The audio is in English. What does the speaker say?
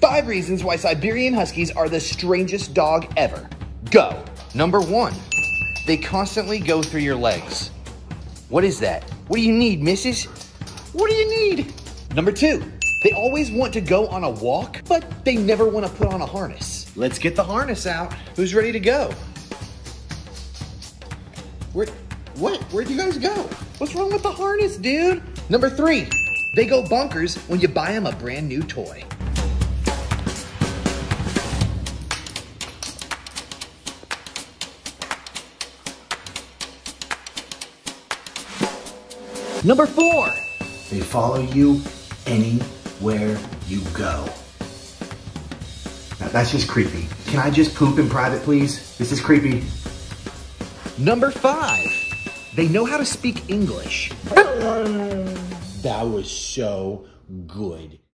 Five reasons why Siberian Huskies are the strangest dog ever. Go. Number one, they constantly go through your legs. What is that? What do you need, missus? What do you need? Number two, they always want to go on a walk, but they never want to put on a harness. Let's get the harness out. Who's ready to go? Where, what? Where'd you guys go? What's wrong with the harness, dude? Number three, they go bonkers when you buy them a brand new toy. Number four, They follow you anywhere you go. Now, that's just creepy. Can I just poop in private, please? This is creepy. number five, they know how to speak English. That was so good.